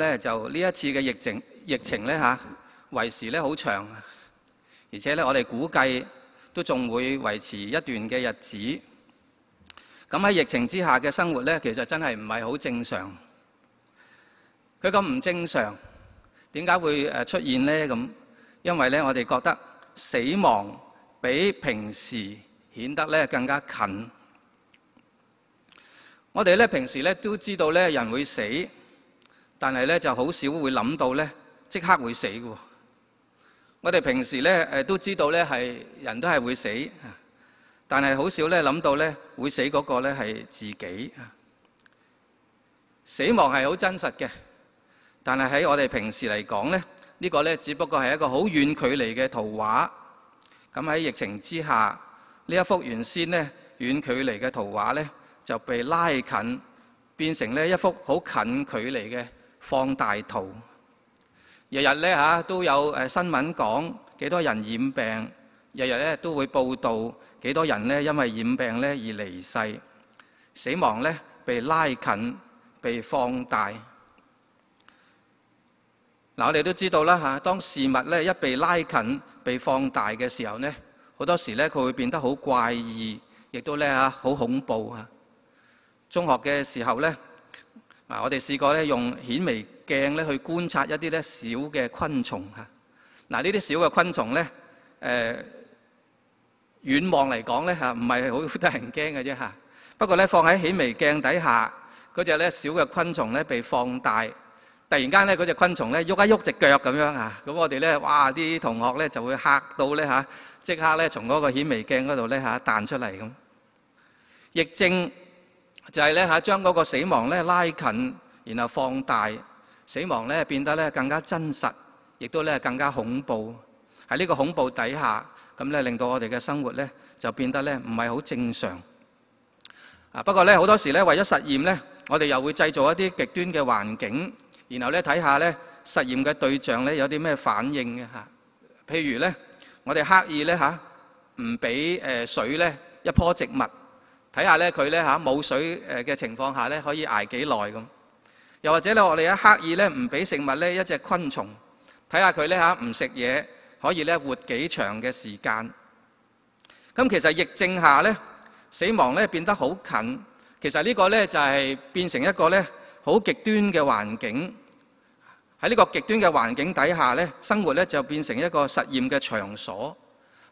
咧就呢一次嘅疫情疫情咧嚇維持咧好長，而且咧我哋估計都仲會維持一段嘅日子。咁喺疫情之下嘅生活咧，其實真係唔係好正常。佢咁唔正常，點解會誒出現咧？咁因為咧我哋覺得死亡比平時顯得咧更加近。我哋咧平時咧都知道咧人會死。但係咧就好少會諗到咧即刻會死嘅。我哋平時咧誒都知道咧係人都係會死，但係好少咧諗到咧會死嗰個咧係自己。死亡係好真實嘅，但係喺我哋平時嚟講咧，呢個咧只不過係一個好遠距離嘅圖畫。咁喺疫情之下，呢一幅原先咧遠距離嘅圖畫咧就被拉近，變成咧一幅好近距離嘅放大圖，日日咧嚇都有誒新聞講幾多人染病，日日咧都會報道幾多人咧因為染病咧而離世，死亡咧被拉近、被放大。嗱，我哋都知道啦嚇，當事物咧一被拉近、被放大嘅時候咧，好多時咧佢會變得好怪異，亦都咧嚇好恐怖啊！中學嘅時候咧。嗱，我哋試過咧用顯微鏡咧去觀察一啲咧小嘅昆蟲嚇。嗱，呢啲小嘅昆蟲咧，誒遠望嚟講咧嚇，唔係好得人驚嘅啫嚇。不過咧放喺顯微鏡底下，嗰隻咧小嘅昆蟲咧被放大，突然間咧嗰隻昆蟲咧喐一喐隻腳咁樣啊，咁我哋咧哇啲同學咧就會嚇到咧嚇，即刻咧從嗰個顯微鏡嗰度咧嚇彈出嚟咁。疫症。就係咧嚇，將嗰個死亡咧拉近，然後放大，死亡咧變得咧更加真實，亦都咧更加恐怖。喺呢個恐怖底下，咁咧令到我哋嘅生活咧就變得咧唔係好正常。啊，不過咧好多時咧為咗實驗咧，我哋又會製造一啲極端嘅環境，然後咧睇下咧實驗嘅對象咧有啲咩反應嘅嚇。譬如咧，我哋刻意咧嚇唔俾誒水咧一棵植物。睇下咧佢咧嚇冇水誒嘅情況下咧可以捱幾耐咁，又或者咧我哋一刻意咧唔俾食物咧一隻昆蟲，睇下佢咧嚇唔食嘢可以咧活幾長嘅時間。咁其實疫症下咧死亡咧變得好近，其實呢個咧就係變成一個咧好極端嘅環境。喺呢個極端嘅環境底下咧，生活咧就變成一個實驗嘅場所，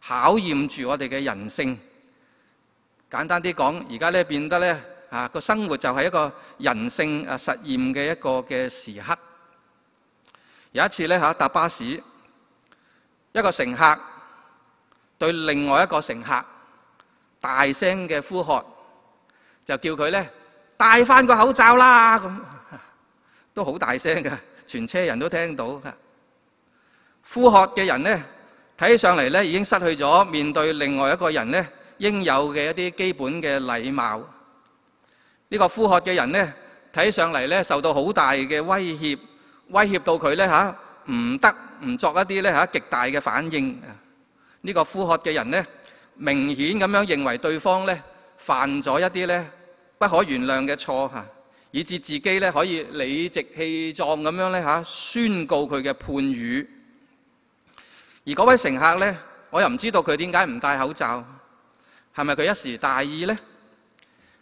考驗住我哋嘅人性。簡單啲講，而家咧變得咧啊個生活就係一個人性啊實驗嘅一個嘅時刻。有一次咧嚇搭巴士，一個乘客對另外一個乘客大聲嘅呼喝，就叫佢咧戴翻個口罩啦咁，都好大聲嘅，全車人都聽到。呼喝嘅人咧睇起上嚟咧已經失去咗面對另外一個人咧應有嘅一啲基本嘅禮貌，呢個呼喝嘅人呢，睇上嚟呢受到好大嘅威脅，威脅到佢呢嚇唔得唔作一啲呢嚇極大嘅反應。呢個呼喝嘅人呢，明顯咁樣認為對方呢犯咗一啲呢不可原諒嘅錯嚇，以致自己呢可以理直氣壯咁樣呢嚇宣告佢嘅判語。而嗰位乘客呢，我又唔知道佢點解唔戴口罩。係咪佢一時大意呢？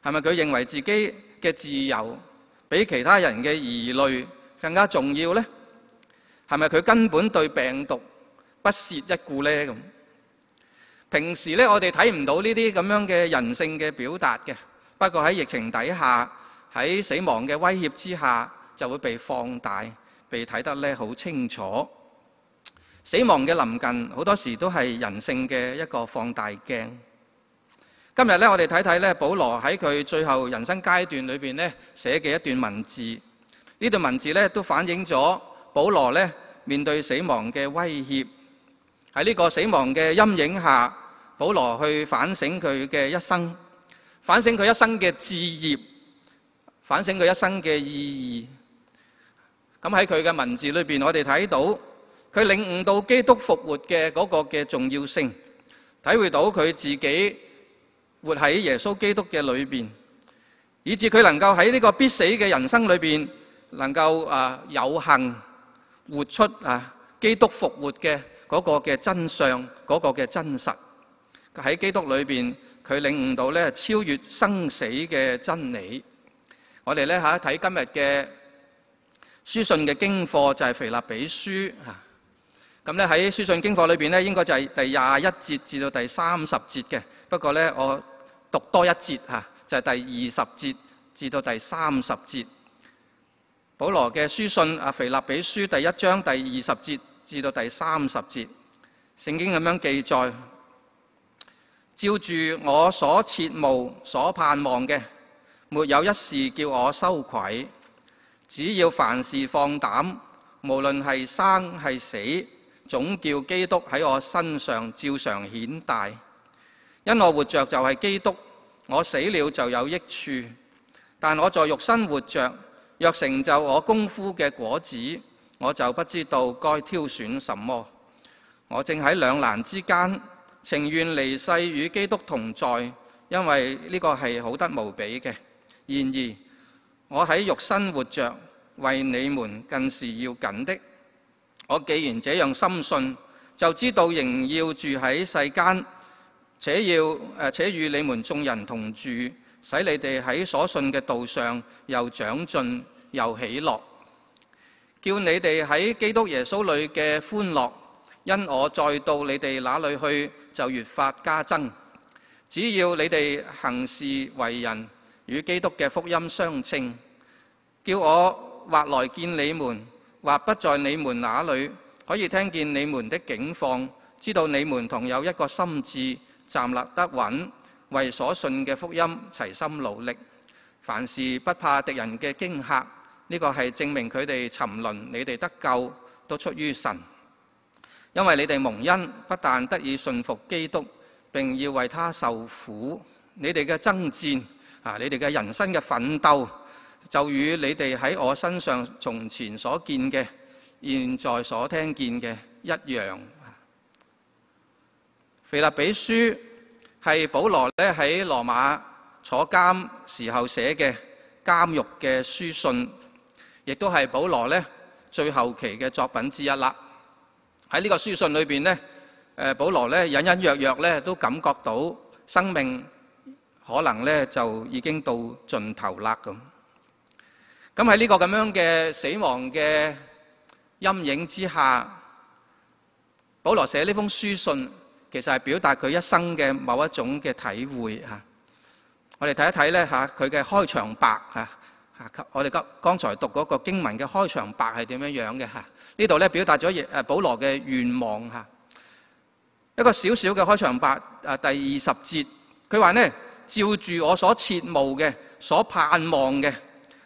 係咪佢認為自己嘅自由比其他人嘅疑慮更加重要呢？係咪佢根本對病毒不屑一顧呢？咁平時咧，我哋睇唔到呢啲咁樣嘅人性嘅表達嘅。不過喺疫情底下，喺死亡嘅威脅之下，就會被放大，被睇得咧好清楚。死亡嘅臨近，好多時都係人性嘅一個放大鏡。今日咧，我哋睇睇咧，保羅喺佢最後人生階段裏邊咧寫嘅一段文字。呢段文字咧都反映咗保羅咧面對死亡嘅威脅。喺呢個死亡嘅陰影下，保羅去反省佢嘅一生，反省佢一生嘅志業，反省佢一生嘅意義。咁喺佢嘅文字裏邊，我哋睇到佢領悟到基督復活嘅嗰個嘅重要性，體會到佢自己。活喺耶穌基督嘅裏邊，以致佢能夠喺呢個必死嘅人生裏邊，能夠啊有幸活出啊基督復活嘅嗰個嘅真相，嗰個嘅真實喺基督裏邊，佢領悟到咧超越生死嘅真理。我哋咧嚇睇今日嘅書信嘅經課就係腓立比書嚇。咁咧喺書信經課裏邊咧，應該就係第廿一節至到第三十節嘅。不過咧，我讀多一節嚇，就係第二十節至到第三十節。保羅嘅書信啊，腓立比書第一章第二十節至到第三十節，聖經咁樣記載：照住我所切慕、所盼望嘅，沒有一事叫我羞愧。只要凡事放膽，無論係生係死，總叫基督喺我身上照常顯大。因我活着就係基督，我死了就有益處。但我在肉身活着。若成就我功夫嘅果子，我就不知道該挑選什麼。我正喺兩難之間，情願離世與基督同在，因為呢個係好得無比嘅。然而，我喺肉身活着，為你們更是要緊的。我既然這樣深信，就知道仍要住喺世間，且要誒且與你們眾人同住。使你哋喺所信嘅道上又長進又喜樂，叫你哋喺基督耶穌裏嘅歡樂，因我再到你哋那裏去就越發加增。只要你哋行事為人與基督嘅福音相稱，叫我或來見你們，或不在你們那裏，可以聽見你們的境況，知道你們同有一個心志，站立得穩。為所信嘅福音齊心努力，凡事不怕敵人嘅驚嚇，呢個係證明佢哋沉淪，你哋得救都出於神。因為你哋蒙恩，不但得以信服基督，並要為他受苦。你哋嘅爭戰啊，你哋嘅人生嘅奮鬥，就與你哋喺我身上從前所見嘅，現在所聽見嘅一樣。腓立比書。係保羅咧喺羅馬坐監時候寫嘅監獄嘅書信，亦都係保羅咧最後期嘅作品之一啦。喺呢個書信裏邊咧，誒保羅咧隱隱約約咧都感覺到生命可能咧就已經到盡頭啦咁。咁喺呢個咁樣嘅死亡嘅陰影之下，保羅寫呢封書信。其實係表達佢一生嘅某一種嘅體會嚇。我哋睇一睇咧嚇，佢嘅開場白嚇嚇。我哋剛剛才讀嗰個經文嘅開場白係點樣樣嘅嚇？呢度咧表達咗誒保羅嘅願望嚇。一個小小嘅開場白啊，第二十節，佢話呢，照住我所切慕嘅、所盼望嘅，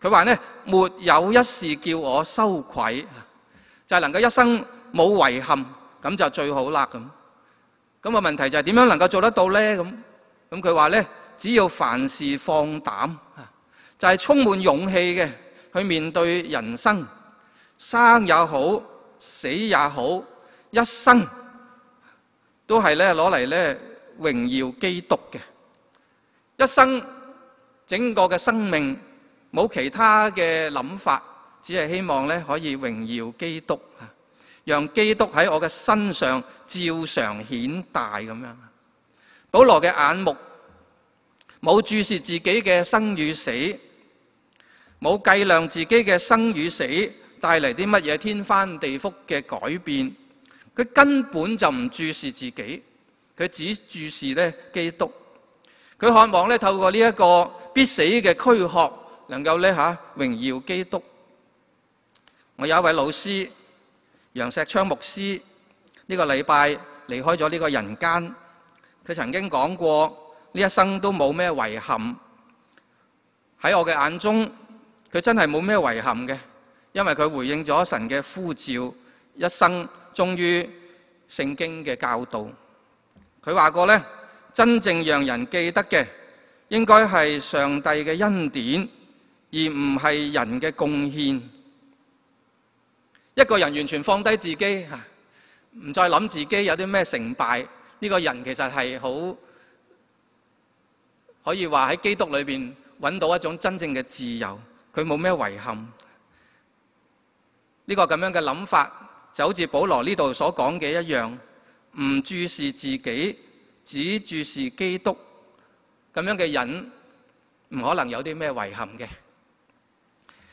佢話呢，沒有一事叫我羞愧，就係能夠一生冇遺憾，咁就最好啦咁。咁個問題就係點樣能夠做得到呢？咁咁佢話呢，只要凡事放膽，就係充滿勇氣嘅去面對人生，生也好，死也好，一生都係咧攞嚟咧榮耀基督嘅。一生整個嘅生命冇其他嘅諗法，只係希望咧可以榮耀基督啊！讓基督喺我嘅身上照常顯大咁樣。保羅嘅眼目冇注視自己嘅生與死，冇計量自己嘅生與死帶嚟啲乜嘢天翻地覆嘅改變。佢根本就唔注視自己，佢只注視咧基督。佢渴望咧透過呢一個必死嘅軀殼，能夠咧吓榮耀基督。我有一位老師。楊石昌牧師呢個禮拜離開咗呢個人間，佢曾經講過呢一生都冇咩遺憾。喺我嘅眼中，佢真係冇咩遺憾嘅，因為佢回應咗神嘅呼召，一生忠於聖經嘅教導。佢話過咧，真正讓人記得嘅，應該係上帝嘅恩典，而唔係人嘅貢獻。一個人完全放低自己，唔再諗自己有啲咩成敗，呢個人其實係好可以話喺基督裏邊揾到一種真正嘅自由。佢冇咩遺憾。呢個咁樣嘅諗法，就好似保羅呢度所講嘅一樣，唔注視自己，只注視基督。咁樣嘅人唔可能有啲咩遺憾嘅。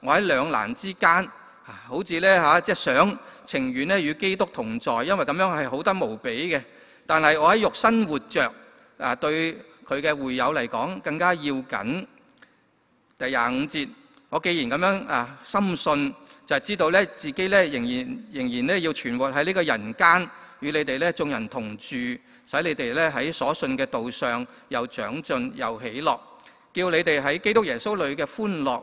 我喺兩難之間，好似咧嚇，即係想情願咧與基督同在，因為咁樣係好得無比嘅。但係我喺肉身活着，啊對佢嘅會友嚟講更加要緊。第廿五節，我既然咁樣啊深信，就係知道咧自己咧仍然仍然咧要存活喺呢個人間，與你哋咧眾人同住，使你哋咧喺所信嘅道上又長進又喜樂，叫你哋喺基督耶穌裏嘅歡樂，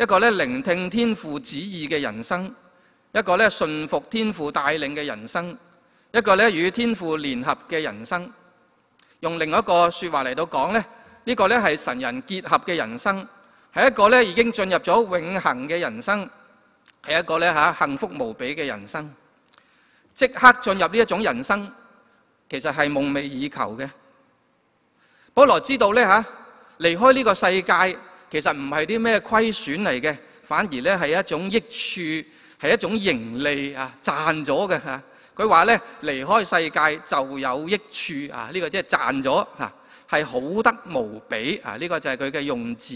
一個咧聆聽天父旨意嘅人生，一個咧順服天父帶領嘅人生，一個咧與天父聯合嘅人生。用另一個說話嚟到講咧，呢個咧係神人結合嘅人生。係一個咧已經進入咗永恆嘅人生，係一個咧吓幸福無比嘅人生。即刻進入呢一種人生，其實係夢寐以求嘅。保羅知道咧吓離開呢個世界，其實唔係啲咩虧損嚟嘅，反而咧係一種益處，係一種盈利啊，賺咗嘅吓。佢話咧離開世界就有益處啊，呢個即係賺咗吓，係好得無比啊！呢個就係佢嘅用字。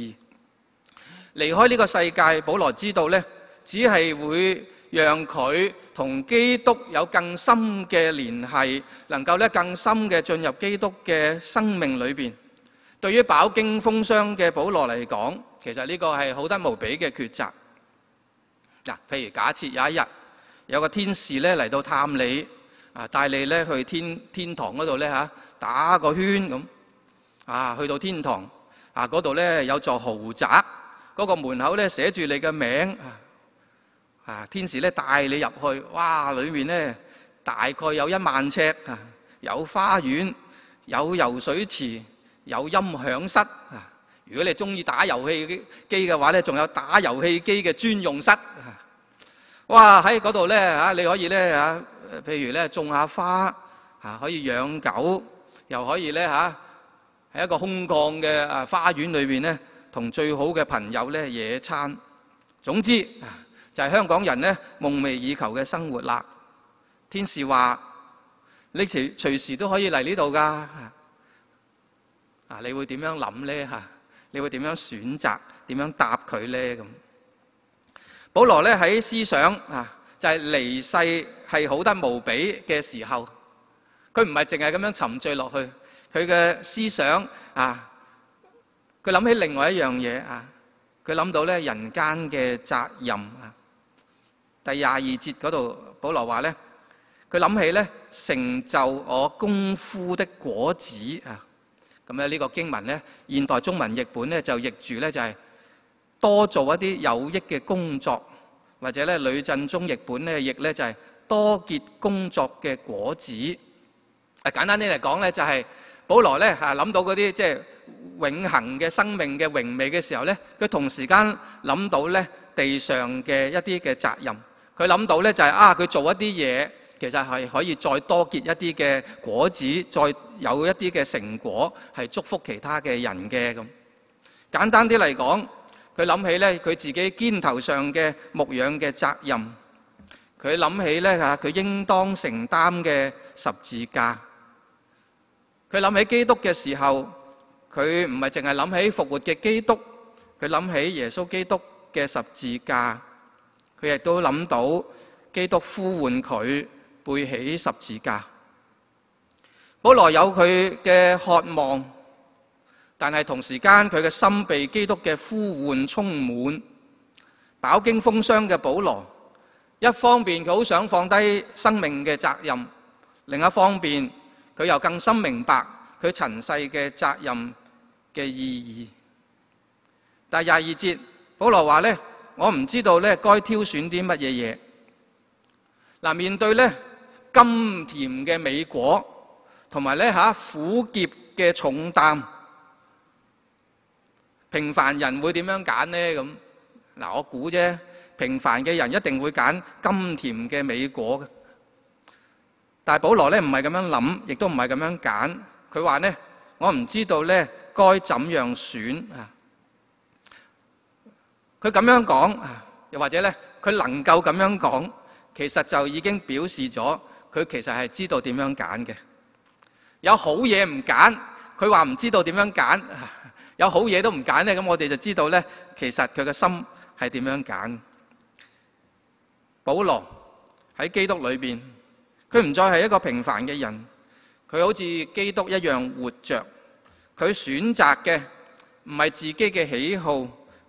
離開呢個世界，保羅知道呢，只係會讓佢同基督有更深嘅聯繫，能夠咧更深嘅進入基督嘅生命裏邊。對於飽經風霜嘅保羅嚟講，其實呢個係好得無比嘅抉擇。嗱，譬如假設有一日有個天使咧嚟到探你，啊，帶你咧去天天堂嗰度咧嚇打個圈咁，啊，去到天堂啊嗰度咧有座豪宅。嗰個門口咧寫住你嘅名啊！天使咧帶你入去，哇！裏面咧大概有一萬尺啊，有花園，有游水池，有音響室啊！如果你中意打遊戲機嘅話咧，仲有打遊戲機嘅專用室啊！哇！喺嗰度咧嚇，你可以咧嚇，譬如咧種下花嚇，可以養狗，又可以咧嚇喺一個空曠嘅啊花園裏邊咧。同最好嘅朋友咧野餐，總之就係香港人咧夢寐以求嘅生活啦。天使話：你隨隨時都可以嚟呢度噶。啊，你會點樣諗咧？嚇，你會點樣選擇？點樣答佢咧？咁保羅咧喺思想啊，就係離世係好得無比嘅時候，佢唔係淨係咁樣沉醉落去，佢嘅思想啊。佢諗起另外一樣嘢啊！佢諗到咧人間嘅責任啊。第廿二節嗰度，保羅話咧，佢諗起咧成就我功夫的果子啊。咁咧呢個經文咧，現代中文譯本咧就譯住咧就係多做一啲有益嘅工作，或者咧呂振中譯本咧譯咧就係多結工作嘅果子。啊，簡單啲嚟講咧，就係保羅咧嚇諗到嗰啲即係。永恆嘅生命嘅榮美嘅時候咧，佢同時間諗到咧地上嘅一啲嘅責任。佢諗到咧就係啊，佢做一啲嘢其實係可以再多結一啲嘅果子，再有一啲嘅成果，係祝福其他嘅人嘅咁。簡單啲嚟講，佢諗起咧佢自己肩頭上嘅牧養嘅責任，佢諗起咧嚇佢應當承擔嘅十字架。佢諗起基督嘅時候，佢唔係淨係諗起復活嘅基督，佢諗起耶穌基督嘅十字架，佢亦都諗到基督呼喚佢背起十字架。保羅有佢嘅渴望，但係同時間佢嘅心被基督嘅呼喚充滿。飽經風霜嘅保羅，一方面佢好想放低生命嘅責任，另一方面佢又更深明白佢尘世嘅責任嘅意義。第廿二節，保羅話咧：我唔知道咧該挑選啲乜嘢嘢。嗱，面對咧甘甜嘅美果，同埋咧嚇苦澀嘅重擔，平凡人會點樣揀呢？咁嗱，我估啫，平凡嘅人一定會揀甘甜嘅美果嘅。但係保羅咧唔係咁樣諗，亦都唔係咁樣揀。佢話咧：我唔知道咧該怎樣選啊！佢咁樣講，又或者咧，佢能夠咁樣講，其實就已經表示咗佢其實係知道點樣揀嘅。有好嘢唔揀，佢話唔知道點樣揀；有好嘢都唔揀咧，咁我哋就知道咧，其實佢嘅心係點樣揀。保羅喺基督裏邊，佢唔再係一個平凡嘅人。佢好似基督一樣活着，佢選擇嘅唔係自己嘅喜好，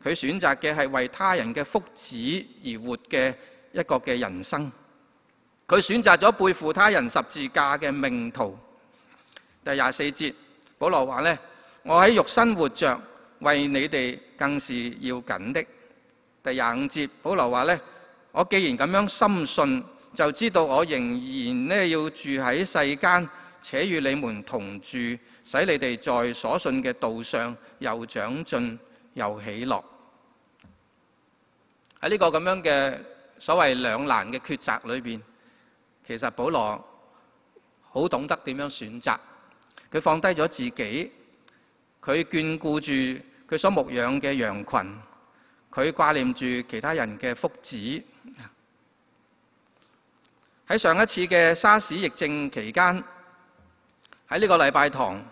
佢選擇嘅係為他人嘅福祉而活嘅一個嘅人生。佢選擇咗背負他人十字架嘅命途。第廿四節，保羅話咧：「我喺肉身活着，為你哋更是要緊的。」第廿五節，保羅話咧：「我既然咁樣深信，就知道我仍然呢要住喺世間。且與你們同住，使你哋在所信嘅道上又長進又喜樂。喺呢個咁樣嘅所謂兩難嘅抉擇裏邊，其實保羅好懂得點樣選擇。佢放低咗自己，佢眷顧住佢所牧養嘅羊群，佢掛念住其他人嘅福祉。喺上一次嘅沙士疫症期間。喺呢個禮拜堂，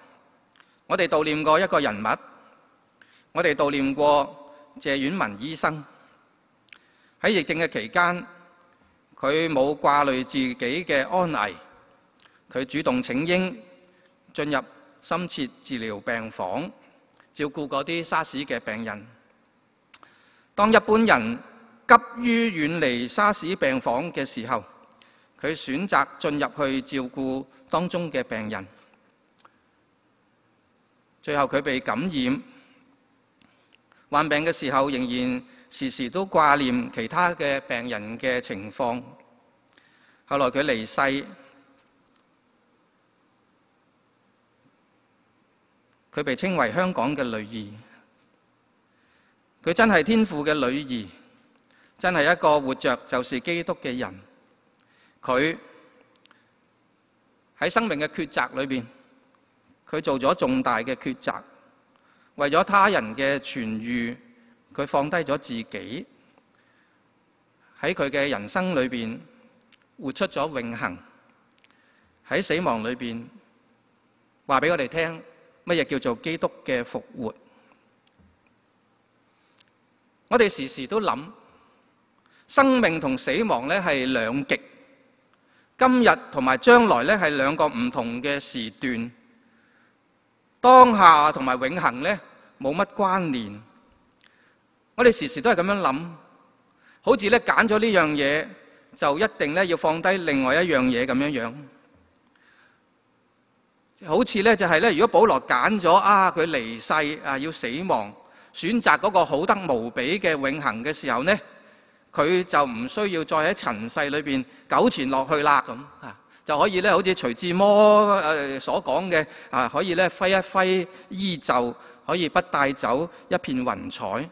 我哋悼念過一個人物，我哋悼念過謝婉文醫生。喺疫症嘅期間，佢冇掛慮自己嘅安危，佢主動請纓進入深切治療病房，照顧嗰啲沙士嘅病人。當一般人急於遠離沙士病房嘅時候，佢選擇進入去照顧當中嘅病人。最後佢被感染，患病嘅時候仍然時時都掛念其他嘅病人嘅情況。後來佢離世，佢被稱為香港嘅女兒。佢真係天父嘅女兒，真係一個活着就是基督嘅人。佢喺生命嘅抉擇裏邊。佢做咗重大嘅抉擇，為咗他人嘅痊癒，佢放低咗自己，喺佢嘅人生裏邊活出咗永恒。喺死亡裏邊話俾我哋聽乜嘢叫做基督嘅復活。我哋時時都諗生命同死亡咧係兩極，今日同埋將來咧係兩個唔同嘅時段。當下同埋永恆呢，冇乜關聯。我哋時時都係咁樣諗，好似咧揀咗呢樣嘢，就一定咧要放低另外一樣嘢咁樣樣。好似咧就係咧，如果保羅揀咗啊，佢離世啊要死亡，選擇嗰個好得無比嘅永恆嘅時候呢，佢就唔需要再喺塵世裏邊糾纏落去啦咁啊。就可以咧，好似徐志摩誒所講嘅啊，可以咧揮一揮衣袖，可以不帶走一片雲彩。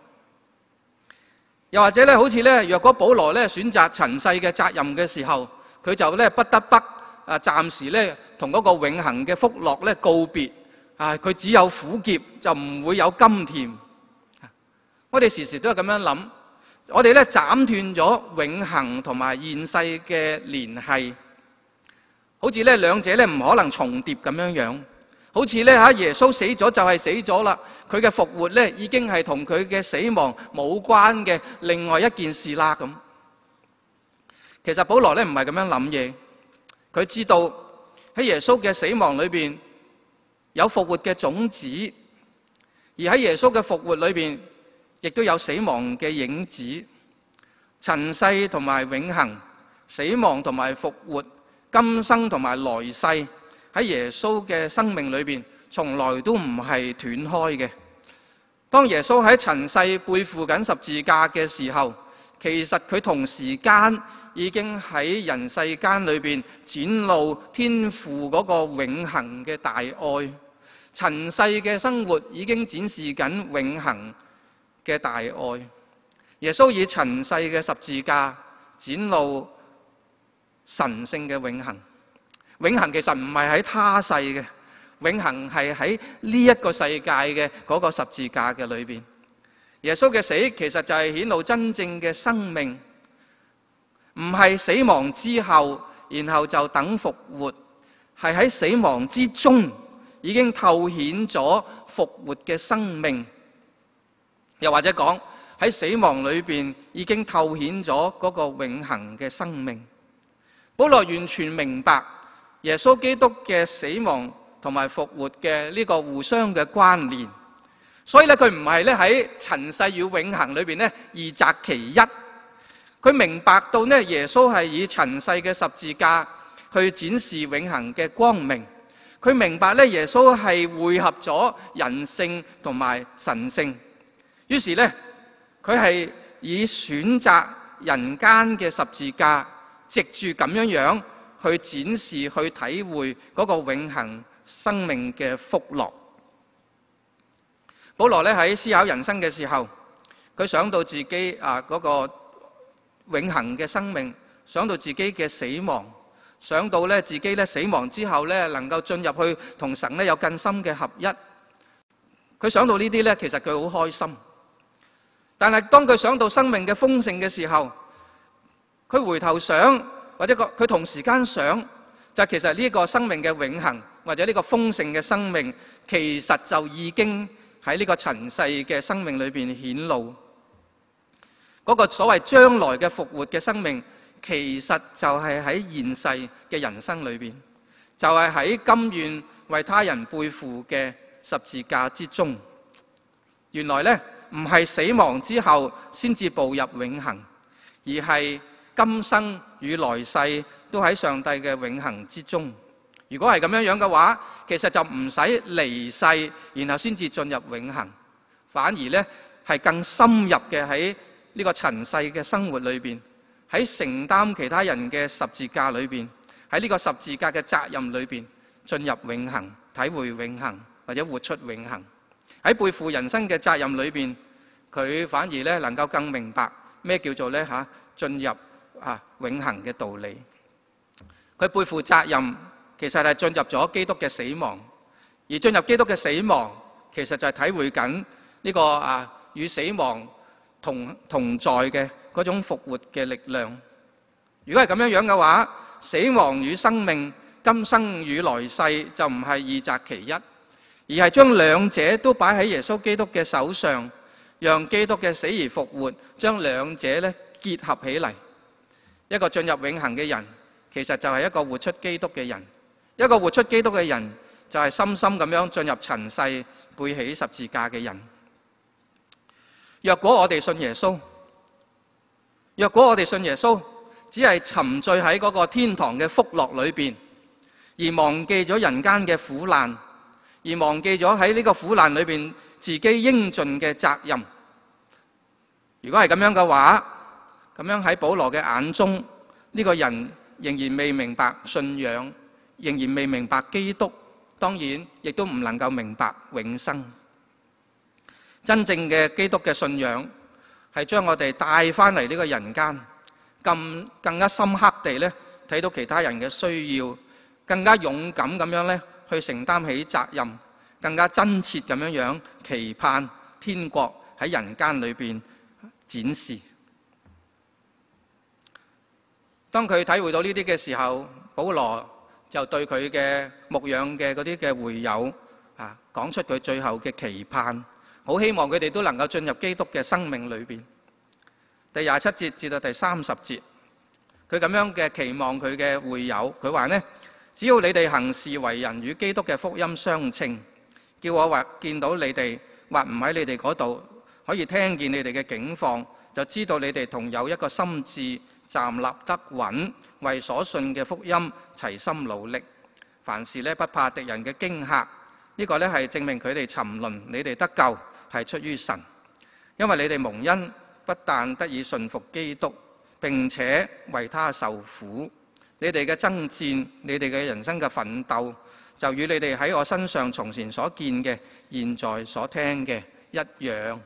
又或者咧，好似咧，若果保羅咧選擇塵世嘅責任嘅時候，佢就咧不得不啊暫時咧同嗰個永恆嘅福樂咧告別啊！佢只有苦澀，就唔會有甘甜。我哋時時都係咁樣諗，我哋咧斬斷咗永恆同埋現世嘅聯繫，好似咧兩者咧唔可能重疊咁樣樣。好似咧嚇耶穌死咗就係死咗啦，佢嘅復活咧已經係同佢嘅死亡冇關嘅另外一件事啦咁。其實保羅咧唔係咁樣諗嘢，佢知道喺耶穌嘅死亡裏邊有復活嘅種子，而喺耶穌嘅復活裏邊亦都有死亡嘅影子。塵世同埋永恆，死亡同埋復活，今生同埋來世喺耶穌嘅生命裏邊，從來都唔係斷開嘅。當耶穌喺塵世背負緊十字架嘅時候，其實佢同時間。已經喺人世間裏邊展露天父嗰個永恆嘅大愛，塵世嘅生活已經展示緊永恆嘅大愛。耶穌以塵世嘅十字架展露神聖嘅永恆。永恒其實唔係喺他世嘅，永恒係喺呢一個世界嘅嗰個十字架嘅裏邊。耶穌嘅死其實就係顯露真正嘅生命。唔係死亡之後，然後就等復活，係喺死亡之中已經透顯咗復活嘅生命。又或者講喺死亡裏邊已經透顯咗嗰個永恒嘅生命。保羅完全明白耶穌基督嘅死亡同埋復活嘅呢個互相嘅關聯，所以咧佢唔係咧喺塵世與永恆裏邊咧二擇其一。佢明白到呢，耶穌係以塵世嘅十字架去展示永恆嘅光明。佢明白呢，耶穌係匯合咗人性同埋神性。於是呢，佢係以選擇人間嘅十字架，藉住咁樣樣去展示、去體會嗰個永恆生命嘅福樂。保羅咧喺思考人生嘅時候，佢想到自己啊嗰個。永恆嘅生命，想到自己嘅死亡，想到咧自己咧死亡之後咧能夠進入去同神咧有更深嘅合一。佢想到呢啲咧，其實佢好開心。但係當佢想到生命嘅豐盛嘅時候，佢回頭想，或者個佢同時間想，就其實呢個生命嘅永恆，或者呢個豐盛嘅生命，其實就已經喺呢個塵世嘅生命裏邊顯露。嗰個所謂將來嘅復活嘅生命，其實就係喺現世嘅人生裏邊，就係喺甘願為他人背負嘅十字架之中。原來呢，唔係死亡之後先至步入永恆，而係今生與來世都喺上帝嘅永恆之中。如果係咁樣樣嘅話，其實就唔使離世，然後先至進入永恆，反而呢，係更深入嘅喺。呢個塵世嘅生活裏邊，喺承擔其他人嘅十字架裏邊，喺呢個十字架嘅責任裏邊，進入永恆，體會永恆，或者活出永恆。喺背負人生嘅責任裏邊，佢反而咧能夠更明白咩叫做咧嚇進入啊永恆嘅道理。佢背負責任，其實係進入咗基督嘅死亡，而進入基督嘅死亡，其實就係體會緊呢個啊與死亡。同同在嘅嗰種復活嘅力量，如果係咁樣樣嘅話，死亡與生命、今生與來世就唔係二擇其一，而係將兩者都擺喺耶穌基督嘅手上，讓基督嘅死而復活，將兩者咧結合起嚟。一個進入永恒嘅人，其實就係一個活出基督嘅人；一個活出基督嘅人，就係深深咁樣進入尘世、背起十字架嘅人。若果我哋信耶穌，若果我哋信耶穌，只係沉醉喺嗰個天堂嘅福樂裏邊，而忘記咗人間嘅苦難，而忘記咗喺呢個苦難裏邊自己應盡嘅責任。如果係咁樣嘅話，咁樣喺保羅嘅眼中，呢個人仍然未明白信仰，仍然未明白基督，當然亦都唔能夠明白永生。真正嘅基督嘅信仰係將我哋帶翻嚟呢個人間，咁更加深刻地咧睇到其他人嘅需要，更加勇敢咁樣咧去承擔起責任，更加真切咁樣樣期盼天國喺人間裏邊展示。當佢體會到呢啲嘅時候，保羅就對佢嘅牧養嘅嗰啲嘅會友啊，講出佢最後嘅期盼，好希望佢哋都能夠進入基督嘅生命裏邊。第廿七節至到第三十節，佢咁樣嘅期望佢嘅會友，佢話呢：「只要你哋行事為人與基督嘅福音相稱，叫我或見到你哋，或唔喺你哋嗰度，可以聽見你哋嘅境況，就知道你哋同有一個心志。站立得穩，為所信嘅福音齊心努力。凡事咧不怕敵人嘅驚嚇，呢個咧係證明佢哋沉淪，你哋得救係出於神。因為你哋蒙恩，不但得以順服基督，並且為他受苦。你哋嘅爭戰，你哋嘅人生嘅奮鬥，就與你哋喺我身上從前所見嘅、現在所聽嘅一樣。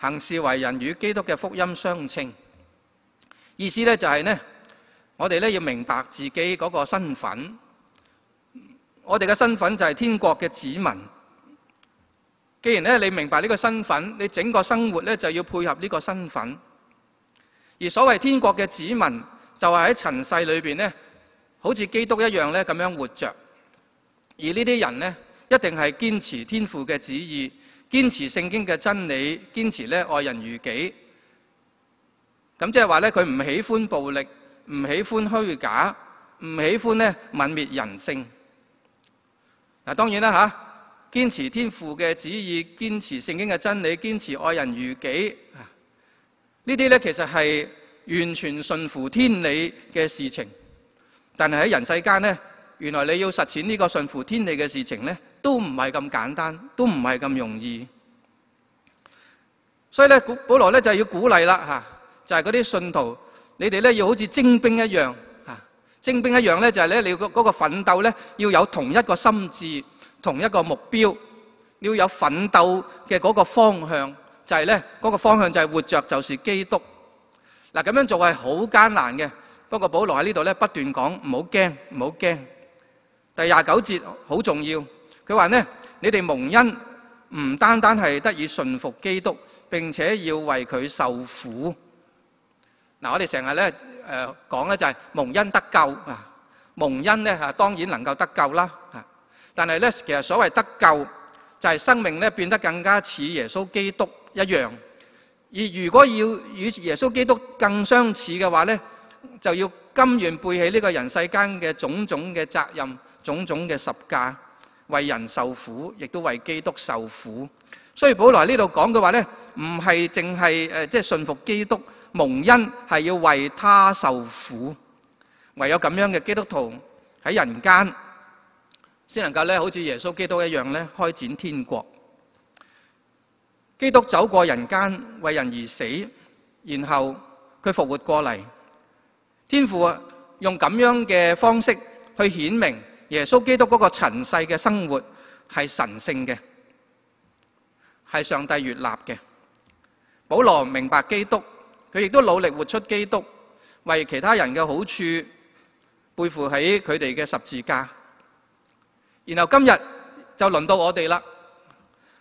行事為人與基督嘅福音相稱，意思咧就係呢，我哋咧要明白自己嗰個身份。我哋嘅身份就係天國嘅子民。既然咧你明白呢個身份，你整個生活咧就要配合呢個身份。而所謂天國嘅子民，就係喺塵世裏邊呢，好似基督一樣咧咁樣活着。而呢啲人呢，一定係堅持天父嘅旨意。堅持聖經嘅真理，堅持咧愛人如己。咁即係話咧，佢唔喜歡暴力，唔喜歡虛假，唔喜歡咧泯滅人性。嗱，當然啦吓，堅持天父嘅旨意，堅持聖經嘅真理，堅持愛人如己。呢啲咧其實係完全順乎天理嘅事情。但係喺人世間咧，原來你要實踐呢個順乎天理嘅事情咧。都唔係咁簡單，都唔係咁容易。所以咧，保羅咧就要鼓勵啦嚇，就係嗰啲信徒，你哋咧要好似精兵一樣嚇，精兵一樣咧就係咧你嗰嗰個奮鬥咧要有同一個心志，同一個目標，要有奮鬥嘅嗰個方向，就係咧嗰個方向就係活着就是基督。嗱，咁樣做係好艱難嘅，不過保羅喺呢度咧不斷講唔好驚，唔好驚。第廿九節好重要。佢話呢，你哋蒙恩唔單單係得以順服基督，並且要為佢受苦。嗱，我哋成日咧誒講咧就係蒙恩得救啊，蒙恩咧嚇當然能夠得救啦嚇。但係咧，其實所謂得救就係生命咧變得更加似耶穌基督一樣。而如果要與耶穌基督更相似嘅話咧，就要甘願背起呢個人世間嘅種種嘅責任、種種嘅十架。為人受苦，亦都為基督受苦。所以保羅呢度講嘅話呢，唔係淨係誒，即係信服基督蒙恩，係要為他受苦。唯有咁樣嘅基督徒喺人間，先能夠咧，好似耶穌基督一樣咧，開展天國。基督走過人間，為人而死，然後佢復活過嚟。天父啊用咁樣嘅方式去顯明。耶穌基督嗰個塵世嘅生活係神圣嘅，係上帝悅納嘅。保羅明白基督，佢亦都努力活出基督，為其他人嘅好處背負起佢哋嘅十字架。然後今日就輪到我哋啦。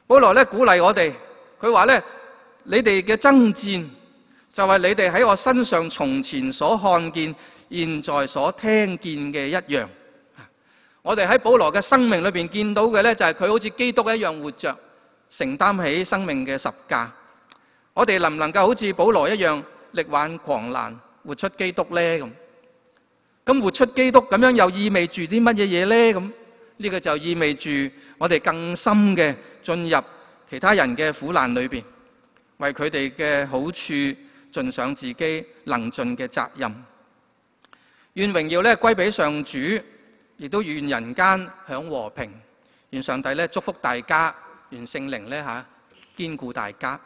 保羅咧鼓勵我哋，佢話咧：你哋嘅爭戰就係你哋喺我身上從前所看見、現在所聽見嘅一樣。我哋喺保羅嘅生命裏邊見到嘅咧，就係佢好似基督一樣活着，承擔起生命嘅十架。我哋能唔能夠好似保羅一樣力挽狂澜，活出基督咧？咁咁活出基督咁樣又意味住啲乜嘢嘢咧？咁呢個就意味住我哋更深嘅進入其他人嘅苦難裏邊，為佢哋嘅好處盡上自己能盡嘅責任。願榮耀咧歸俾上主。亦都願人間享和平，願上帝咧祝福大家，願聖靈咧嚇堅固大家。